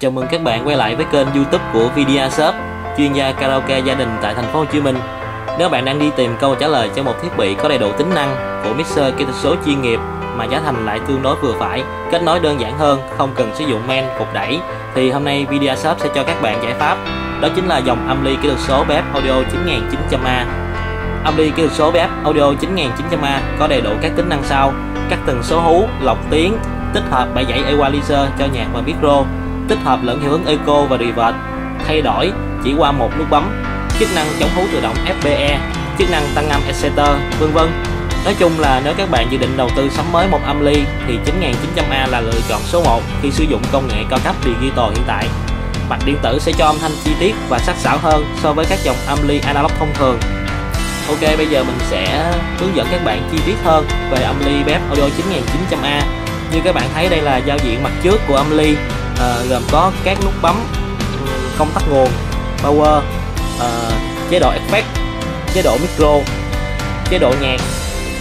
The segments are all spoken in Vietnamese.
Chào mừng các bạn quay lại với kênh YouTube của Video Shop, chuyên gia karaoke gia đình tại thành phố Hồ Chí Minh. Nếu bạn đang đi tìm câu trả lời cho một thiết bị có đầy đủ tính năng của mixer kỹ thuật số chuyên nghiệp mà giá thành lại tương đối vừa phải, kết nối đơn giản hơn, không cần sử dụng men, cục đẩy thì hôm nay Video Shop sẽ cho các bạn giải pháp. Đó chính là dòng âm ly kỹ thuật số BF Audio 9900A. Audi kỹ thuật số VF Audio 9900A có đầy đủ các tính năng sau: các tần số hú, lọc tiếng, tích hợp 7 dãy equalizer cho nhạc và micro, tích hợp lẫn hiệu ứng eco và reverb, thay đổi chỉ qua một nút bấm, chức năng chống hú tự động FBE, chức năng tăng âm etc. vân vân. Nói chung là nếu các bạn dự định đầu tư sắm mới một âm ly thì 9900A là lựa chọn số 1 khi sử dụng công nghệ cao cấp digital hiện tại. Mặt điện tử sẽ cho âm thanh chi tiết và sắc sảo hơn so với các dòng âm ly analog thông thường. Ok, bây giờ mình sẽ hướng dẫn các bạn chi tiết hơn về âm ly BF Audio 9900A. Như các bạn thấy đây là giao diện mặt trước của âm ly à, gồm có các nút bấm ừ, công tắc nguồn power à, chế độ effect chế độ micro chế độ nhạc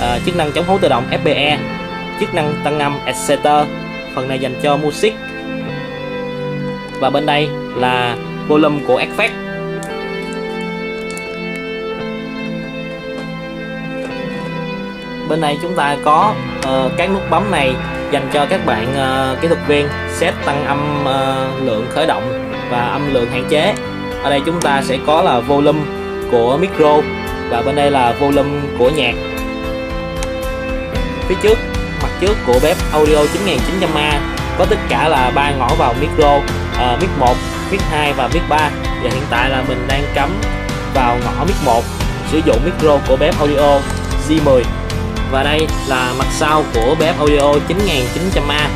à, chức năng chống hố tự động FBE chức năng tăng âm etc phần này dành cho music. Và bên đây là volume của effect. Bên đây chúng ta có ờ, uh, các nút bấm này dành cho các bạn uh, kỹ thuật viên set tăng âm uh, lượng khởi động và âm lượng hạn chế. Ở đây chúng ta sẽ có là volume của micro và bên đây là volume của nhạc. Phía trước mặt trước của bếp audio 9900A có tất cả là ba ngõ vào micro uh, mic 1 mic 2 và mic 3 và hiện tại là mình đang cắm vào ngõ mic 1 sử dụng micro của bếp audio G10 và đây là mặt sau của BF Audio 9900A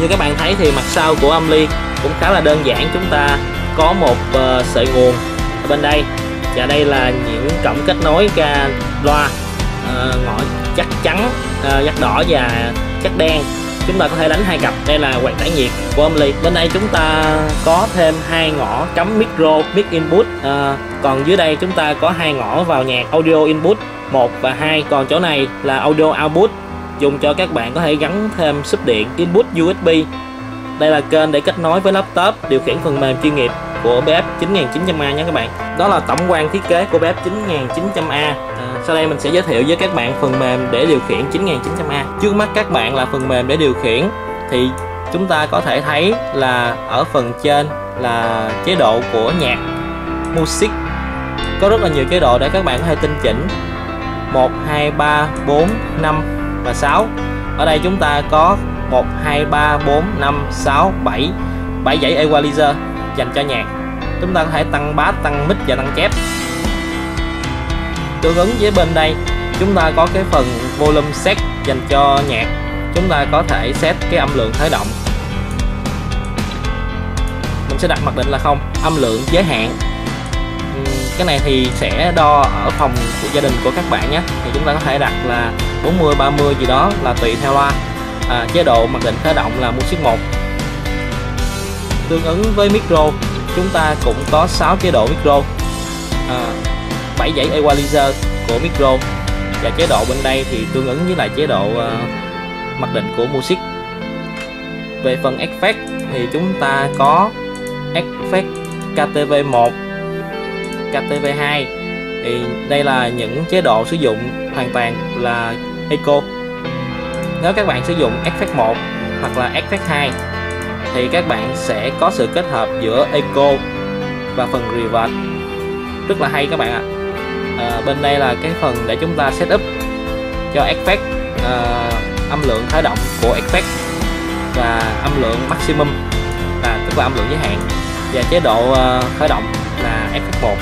như các bạn thấy thì mặt sau của âm ly cũng khá là đơn giản. Chúng ta có một uh, sợi nguồn ở bên đây. Và đây là những cổng kết nối ra loa uh, ngõ chắc trắng uh, dắt đỏ và chắc đen. Chúng ta có thể đánh hai cặp. Đây là quạt tản nhiệt của âm ly. Bên đây chúng ta có thêm hai ngõ cắm micro mic input uh, còn dưới đây chúng ta có hai ngõ vào nhạc audio input 1 và 2 còn chỗ này là audio output. Dùng cho các bạn có thể gắn thêm sub điện input USB đây là kênh để kết nối với laptop điều khiển phần mềm chuyên nghiệp của BF 9900A nha các bạn. Đó là tổng quan thiết kế của BF 9900A à, sau đây mình sẽ giới thiệu với các bạn phần mềm để điều khiển 9900A trước mắt các bạn là phần mềm để điều khiển thì chúng ta có thể thấy là ở phần trên là chế độ của nhạc music có rất là nhiều chế độ để các bạn có thể tinh chỉnh. 1 2 3 4 5 và 6 ở đây chúng ta có 1 2 3 4 5 6 7 7 dãy equalizer dành cho nhạc. Chúng ta có thể tăng bass, tăng mic và tăng chép. Tương ứng với bên đây, chúng ta có cái phần volume set dành cho nhạc. Chúng ta có thể set cái âm lượng khởi động. Mình sẽ đặt mặc định là không, âm lượng giới hạn cái này thì sẽ đo ở phòng của gia đình của các bạn nhé. Thì chúng ta có thể đặt là 40 30 gì đó là tùy theo loa. À, chế độ mặc định khởi động là music 1 tương ứng với micro chúng ta cũng có 6 chế độ micro. À, 7 dãy equalizer của micro. Và chế độ bên đây thì tương ứng với lại chế độ uh, mặc định của music. Về phần effect thì chúng ta có effect KTV1 KTV2 thì đây là những chế độ sử dụng hoàn toàn là eco. Nếu các bạn sử dụng effect 1 hoặc là effect 2 thì các bạn sẽ có sự kết hợp giữa eco và phần reverb rất là hay các bạn ạ. À, bên đây là cái phần để chúng ta setup cho effect à, âm lượng khởi động của effect và âm lượng maximum là tức là âm lượng giới hạn và chế độ uh, khởi động là effect 1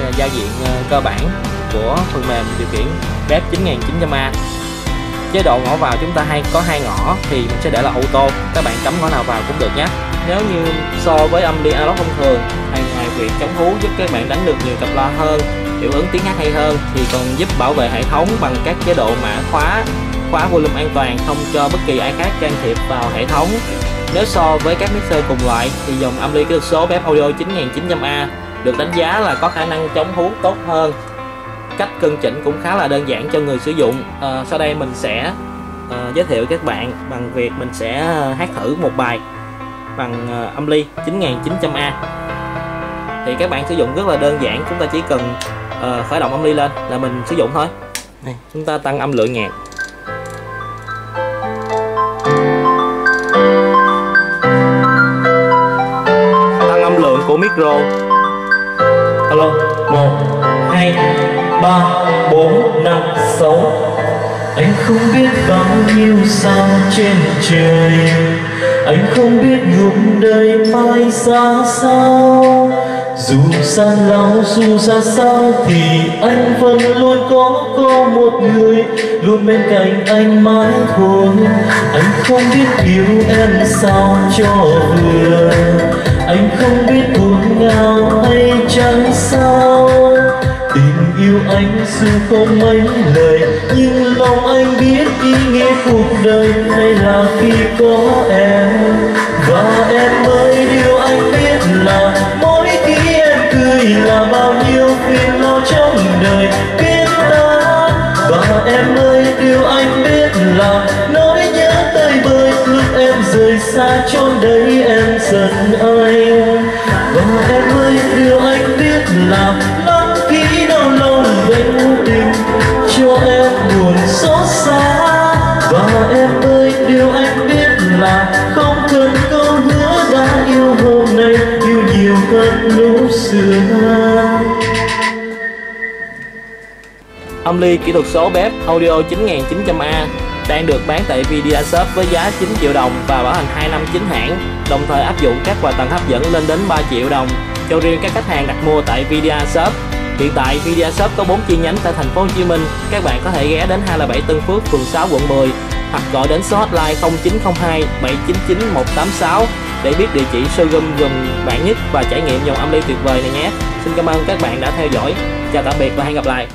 Ờ, giao diện ờ, cơ bản của phần mềm điều khiển bếp 9900A chế độ ngõ vào chúng ta hay có hai ngõ thì mình sẽ để là auto. Các bạn cắm ngõ nào vào cũng được nhé. Nếu như so với âm đi analog thông thường, hàng ngoài việc chống hú giúp các bạn đánh được nhiều cặp loa hơn, hiệu ứng tiếng hát hay hơn, thì còn giúp bảo vệ hệ thống bằng các chế độ mã khóa khóa volume an toàn không cho bất kỳ ai khác can thiệp vào hệ thống. Nếu so với các mixer cùng loại thì dòng âm ly kỹ thuật số bếp Audio 9900A được đánh giá là có khả năng chống hú tốt hơn. Cách cân chỉnh cũng khá là đơn giản cho người sử dụng. À, sau đây mình sẽ uh, giới thiệu các bạn bằng việc mình sẽ hát thử một bài bằng uh, âm ly 9900A thì các bạn sử dụng rất là đơn giản chúng ta chỉ cần uh, khởi động âm ly lên là mình sử dụng thôi. Này, chúng ta tăng âm lượng nhạc. Tăng âm lượng của micro alo, một, hai, ba, bốn, năm, sáu. Anh không biết bao nhiêu sao trên trời. Anh không biết ngục đời mai ra sao. Dù xa lao dù xa sao thì anh vẫn luôn có có một người luôn bên cạnh anh mãi thôi. Anh không biết yêu em sao cho vừa. Anh không biết buồn ngao chẳng sao? Tình yêu anh dù không mấy lời, nhưng lòng anh biết ý nghĩa cuộc đời này là khi có em. Và em ơi, điều anh biết là mỗi khi em cười là bao nhiêu phiền lo trong đời, biết ta và em ơi, điều anh biết là nỗi nhớ tay bơi lúc em rời xa chốn đấy em giận anh. Và em ơi, điều anh lắm khi đau lòng vẫn tình cho em buồn xót xa. Và em ơi điều anh biết là không cần câu hứa đã yêu hôm nay yêu nhiều hơn lúc xưa. Âm ly kỹ thuật số bếp Audio 9900A đang được bán tại Vidia Shop với giá 9 triệu đồng và bảo hành 2 năm chính hãng, đồng thời áp dụng các quà tặng hấp dẫn lên đến 3 triệu đồng cho riêng các khách hàng đặt mua tại Vidia Shop. Hiện tại Vidia Shop có 4 chi nhánh tại thành phố Hồ Chí Minh. Các bạn có thể ghé đến 207 Tân Phước, phường 6, quận 10 hoặc gọi đến số hotline 0902 799 186 để biết địa chỉ showroom gần bạn nhất và trải nghiệm dòng âm ly tuyệt vời này nhé. Xin cảm ơn các bạn đã theo dõi. Chào tạm biệt và hẹn gặp lại.